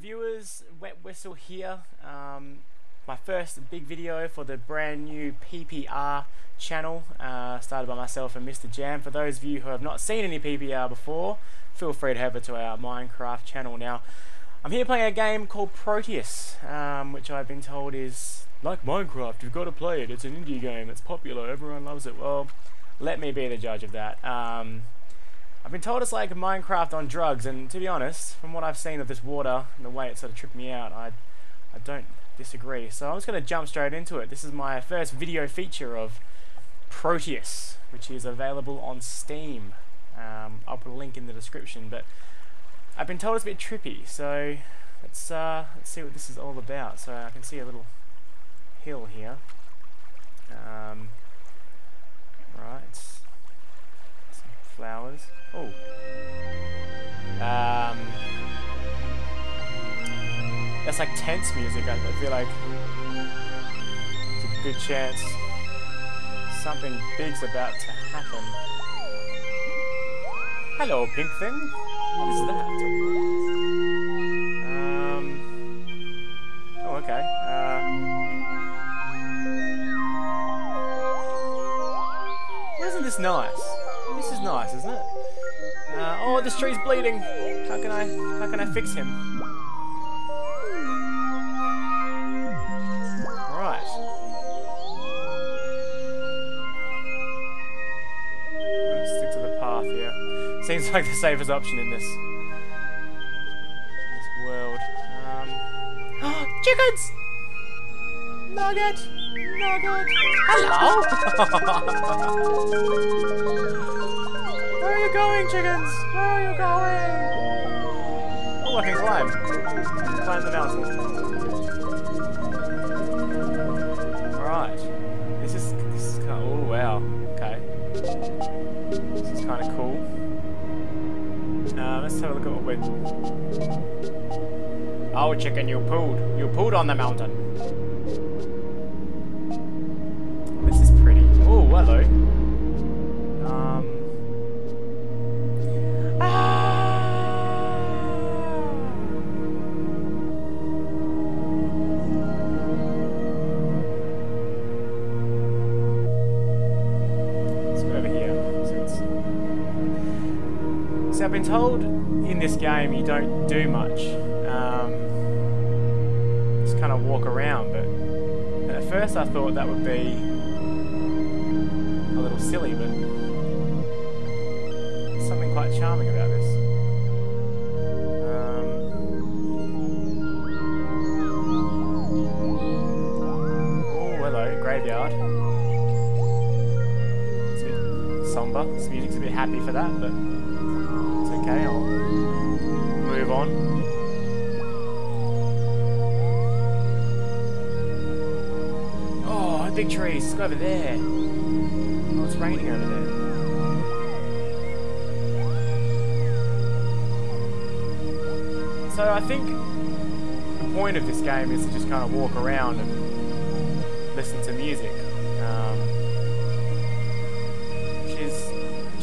Viewers, Wet Whistle here. Um, my first big video for the brand new PPR channel, uh, started by myself and Mr. Jam. For those of you who have not seen any PPR before, feel free to head over to our Minecraft channel now. I'm here playing a game called Proteus, um, which I've been told is like Minecraft, you've got to play it, it's an indie game, it's popular, everyone loves it. Well, let me be the judge of that. Um, I've been told it's like Minecraft on drugs, and to be honest, from what I've seen of this water and the way it sort of tripped me out, I, I don't disagree. So I'm just going to jump straight into it. This is my first video feature of Proteus, which is available on Steam. Um, I'll put a link in the description, but I've been told it's a bit trippy, so let's, uh, let's see what this is all about. So I can see a little hill here. Um, right, flowers. Oh. Um, that's like tense music. I, I feel like it's a good chance something big's about to happen. Hello, pink thing. What is that? Um. Oh, okay. Uh, isn't this nice? Nice, isn't it? Uh, oh, this tree's bleeding. How can I, how can I fix him? Right. Let's stick to the path here. Seems like the safest option in this, this world. Um, chickens! Nugget! Nugget! Hello! Where are you going, chickens? Where are you going? Oh, I can climb. Climb the mountain. Right. This is this is kind of, oh wow. Okay. This is kind of cool. Uh, let's have a look at what we're. Oh, chicken, you pooed. You pooed on the mountain. This is pretty. Oh, hello. I've been told in this game you don't do much. Um, just kind of walk around, but at first I thought that would be a little silly, but there's something quite charming about this. Um, oh, hello, graveyard. It's a bit somber. This music's a bit happy for that, but on. Oh, big trees. Let's go over there. Oh, it's raining over there. So I think the point of this game is to just kind of walk around and listen to music, um, which is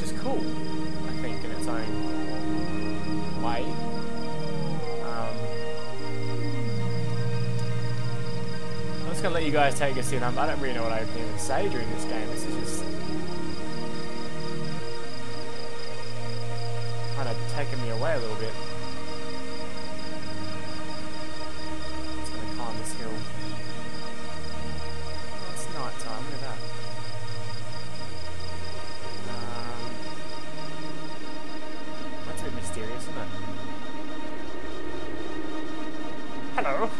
is cool. I think in its own way. Just gonna let you guys take us in. I don't really know what I can even say during this game. This is just kind of taking me away a little bit. Just gonna climb this hill. It's night time. Look at that. Um, that's a bit mysterious, isn't it? Hello.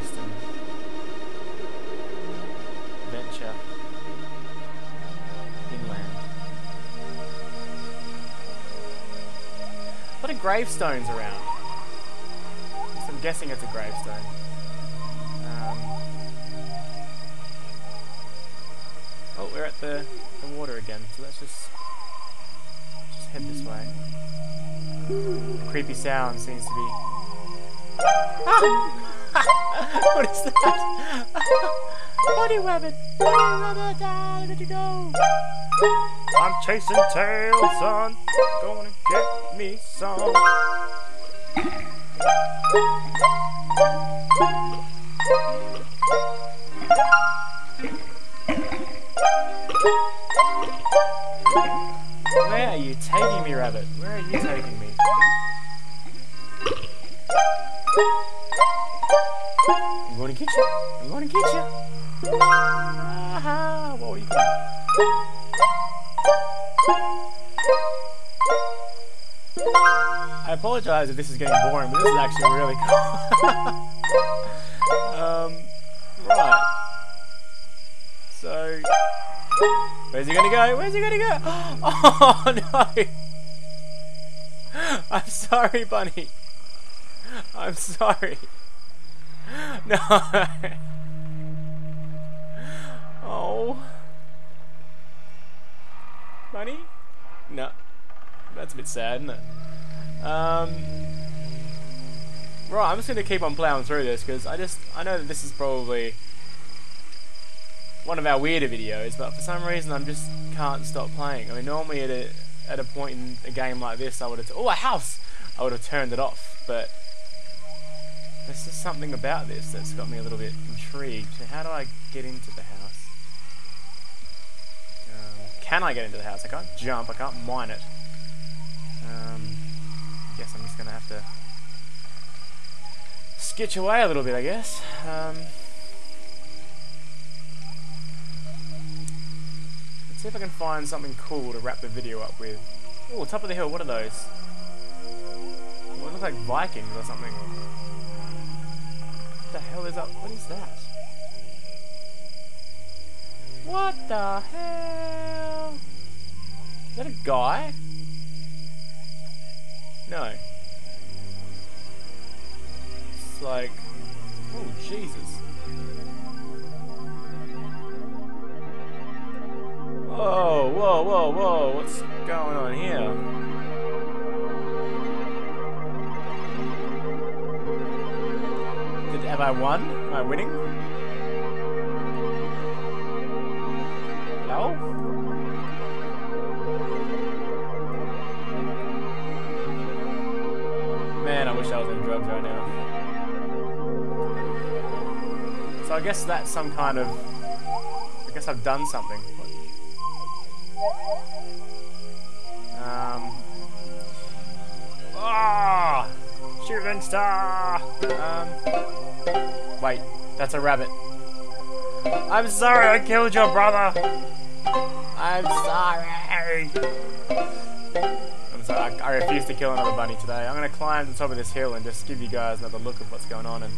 The and venture inland. A lot of gravestones around. I'm guessing it's a gravestone. Um, oh, we're at the, the water again, so let's just just head this way. The creepy sound seems to be. Ah! What is that? Bunny rabbit! Bunny rabbit! Ah, where did you go? I'm chasing tails, son. Gonna get me some. Where are you taking me, rabbit? Where are you taking me? I'm going to get you. I'm going to get you. Ah, what were you doing? I apologize if this is getting boring, but this is actually really cool. um, right. So, where's he gonna go? Where's he gonna go? Oh no! I'm sorry, Bunny. I'm sorry. No. Oh. Bunny? No. That's a bit sad, isn't it? Um. Right, I'm just going to keep on plowing through this because I just, I know that this is probably one of our weirder videos, but for some reason I just can't stop playing. I mean, normally at a, at a point in a game like this, I would have, oh, a house! I would have turned it off, but there's just something about this that's got me a little bit intrigued. So how do I get into the house? Um, can I get into the house? I can't jump, I can't mine it. Um, guess I'm just going to have to sketch away a little bit, I guess. Um, let's see if I can find something cool to wrap the video up with. Oh, top of the hill, what are those? Well, look like Vikings or something. What the hell is up? What is that? What the hell? Is that a guy? No. It's like, oh Jesus. Whoa, whoa, whoa, whoa, what's going on here? Have I won? Am I winning? No? Man, I wish I was in drugs right now. So I guess that's some kind of... I guess I've done something. Um... Ah! Shooting star! Um... Wait, that's a rabbit. I'm sorry I killed your brother! I'm sorry! so I, I, refuse to kill another bunny today. I'm going to climb the top of this hill and just give you guys another look of what's going on. And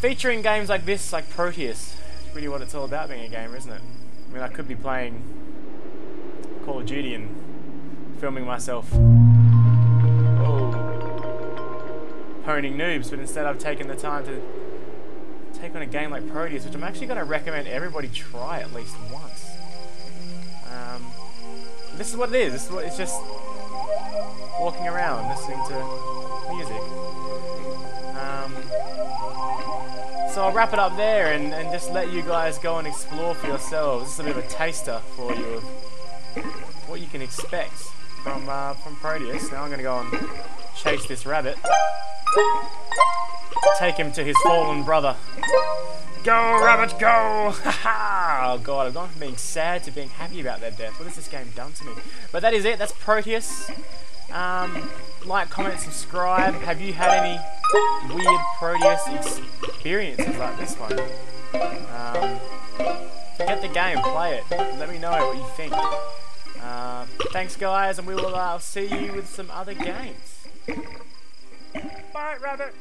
featuring games like this, like Proteus, it's really what it's all about being a gamer, isn't it? I mean, I could be playing Call of Duty and filming myself. Honing noobs, but instead I've taken the time to take on a game like Proteus, which I'm actually going to recommend everybody try at least once. Um, this is what it is. This is what it's just walking around, listening to music. Um, so I'll wrap it up there and, and just let you guys go and explore for yourselves. This is a bit of a taster for you of what you can expect from uh, from Proteus. Now I'm going to go and chase this rabbit. Take him to his fallen brother. Go, rabbit, go! Ha ha! Oh god, I've gone from being sad to being happy about their death. What has this game done to me? But that is it, that's Proteus. Um, like, comment, subscribe. Have you had any weird Proteus experiences like this one? Um, get the game, play it. Let me know what you think. Uh, thanks guys, and we will uh, see you with some other games. Bye, rabbit!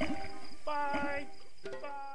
Bye! Bye!